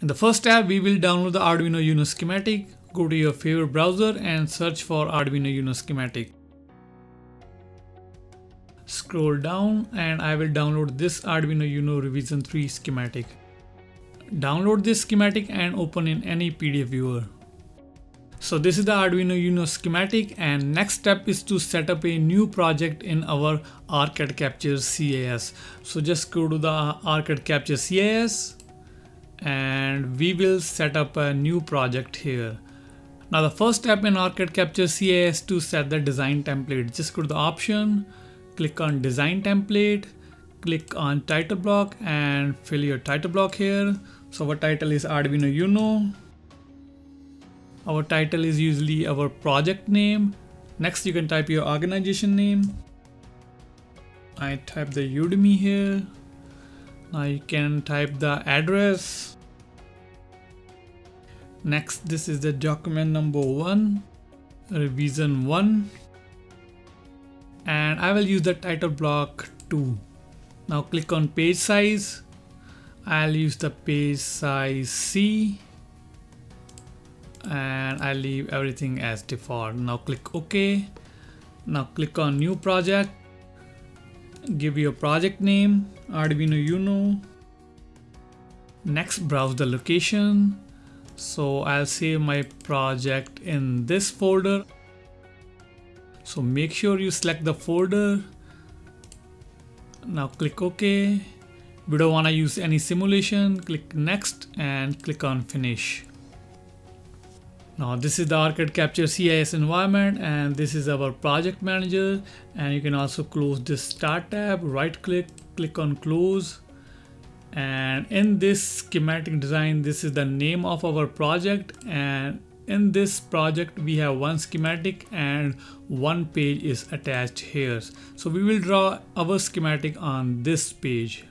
In the first tab, we will download the Arduino Uno schematic. Go to your favorite browser and search for Arduino Uno schematic. Scroll down and I will download this Arduino Uno revision 3 schematic. Download this schematic and open in any PDF viewer. So this is the Arduino Uno schematic and next step is to set up a new project in our OrCAD Capture CIS. So just go to the OrCAD Capture CIS and we will set up a new project here. Now the first step in OrCAD Capture CIS to set the design template. Just go to the option, click on design template, click on title block and fill your title block here. So our title is Arduino Uno. Our title is usually our project name. Next you can type your organization name. I type the Udemy here. Now you can type the address. Next, this is the document number one, revision one. And I will use the title block two. Now click on page size. I'll use the page size C and I leave everything as default. Now click OK. Now click on new project give your project name, Arduino Uno. Next, browse the location. So I'll save my project in this folder. So make sure you select the folder. Now click OK. We don't want to use any simulation. Click next and click on finish. Now this is the OrCAD Capture CIS environment and this is our project manager and you can also close this start tab, right click, click on close and in this schematic design this is the name of our project and in this project we have one schematic and one page is attached here. So we will draw our schematic on this page.